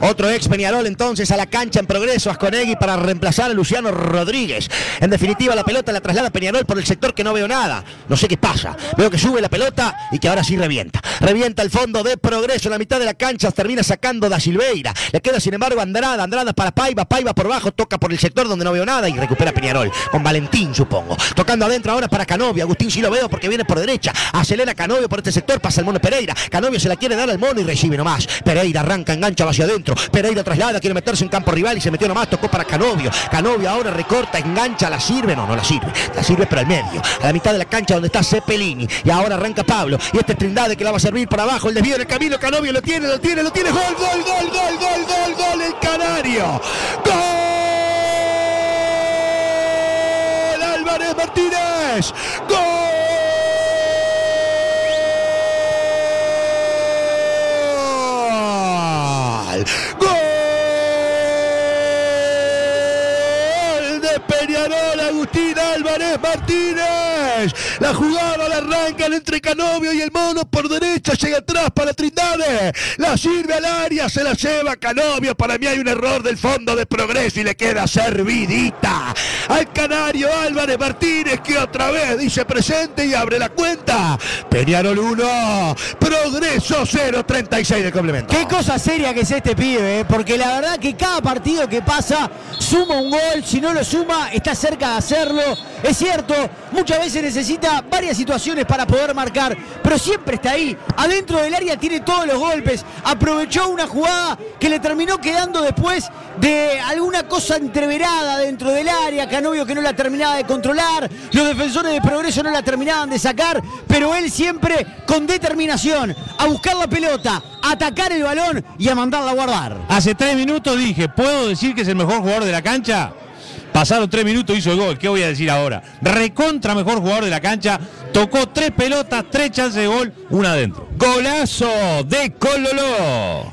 Otro ex Peñarol entonces a la cancha en progreso, Asconegui para reemplazar a Luciano Rodríguez. En definitiva, la pelota la traslada Peñarol por el sector que no veo nada. No sé qué pasa. Veo que sube la pelota y que ahora sí revienta. Revienta el fondo de progreso en la mitad de la cancha, termina sacando da Silveira. Le queda sin embargo Andrada, Andrada para Paiva, Paiva por bajo, toca por el sector donde no veo nada y recupera Peñarol. Con Valentín, supongo. Tocando adentro ahora para Canovio. Agustín sí lo veo porque viene por derecha. Acelera Canovio por este sector, pasa el mono Pereira. Canovio se la quiere dar al mono y recibe nomás. Pereira arranca, engancha hacia adentro. Pereira traslada, quiere meterse en campo rival y se metió nomás, tocó para Canovio. Canovio ahora recorta, engancha, la sirve. No, no la sirve. La sirve pero al medio. A la mitad de la cancha donde está Cepelini. Y ahora arranca Pablo. Y este es Trindade que la va a servir para abajo. El desvío en el camino. Canovio lo tiene, lo tiene, lo tiene. Gol, gol, gol, gol, gol, gol, gol. El Canario. Gol. Álvarez Martínez. Gol. Gol de Peñarol, Agustín Álvarez Martínez. La jugada la arrancan entre Canovio y el mono por derecha, llega atrás para Trindade. La sirve al área, se la lleva Canovio. Para mí hay un error del fondo de progreso y le queda servidita al canario Álvarez Martínez que otra vez dice presente y abre la cuenta. Peñarol 1, progreso 0.36 de complemento. Qué cosa seria que es este pibe, ¿eh? porque la verdad que cada partido que pasa suma un gol, si no lo suma está cerca de hacerlo. Es cierto, muchas veces necesita varias situaciones para poder marcar, pero siempre está ahí. Adentro del área tiene todos los golpes. Aprovechó una jugada que le terminó quedando después de alguna cosa entreverada dentro del área. Canovio que no la terminaba de controlar. Los defensores de progreso no la terminaban de sacar, pero él siempre con determinación a buscar la pelota, a atacar el balón y a mandarla a guardar. Hace tres minutos dije, ¿puedo decir que es el mejor jugador de la cancha? Pasaron tres minutos, hizo el gol. ¿Qué voy a decir ahora? Recontra mejor jugador de la cancha. Tocó tres pelotas, tres chances de gol, una adentro. Golazo de Cololó.